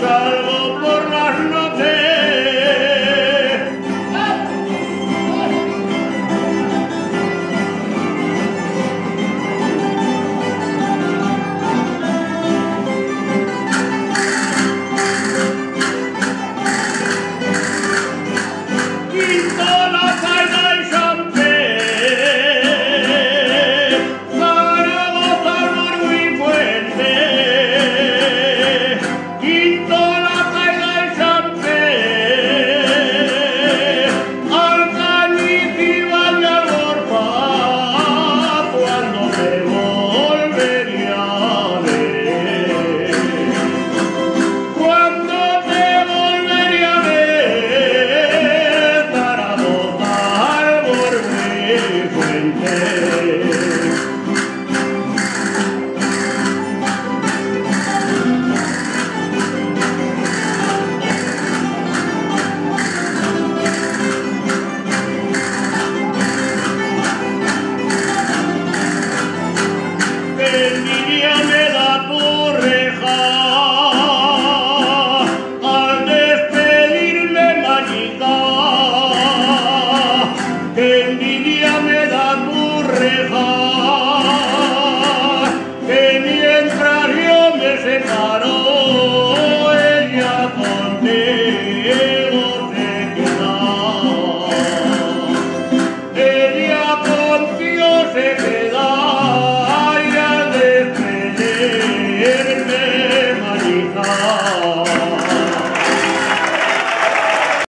salvo por las noches. envidia me da tu reja, que mientras yo me seca